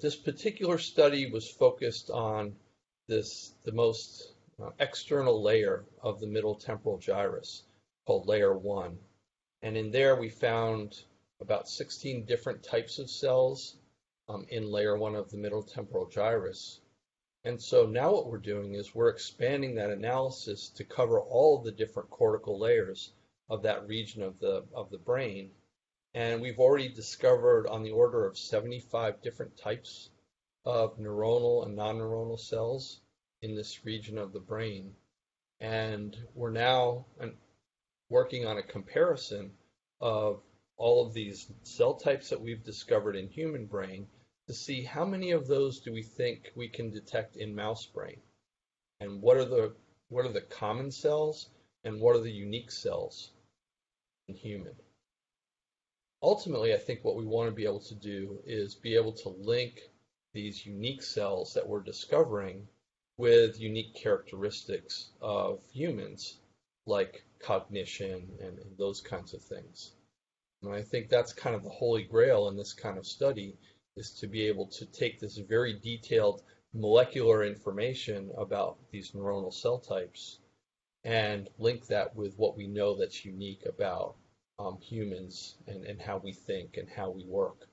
This particular study was focused on this the most uh, external layer of the middle temporal gyrus called layer 1. And in there we found about 16 different types of cells um, in layer 1 of the middle temporal gyrus. And so now what we're doing is we're expanding that analysis to cover all the different cortical layers of that region of the, of the brain. And we've already discovered on the order of 75 different types of neuronal and non-neuronal cells in this region of the brain. And we're now working on a comparison of all of these cell types that we've discovered in human brain to see how many of those do we think we can detect in mouse brain and what are the what are the common cells and what are the unique cells in human. Ultimately, I think what we want to be able to do is be able to link these unique cells that we're discovering with unique characteristics of humans, like cognition and, and those kinds of things. And I think that's kind of the holy grail in this kind of study is to be able to take this very detailed molecular information about these neuronal cell types and link that with what we know that's unique about um, humans and, and how we think and how we work.